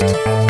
Podcast.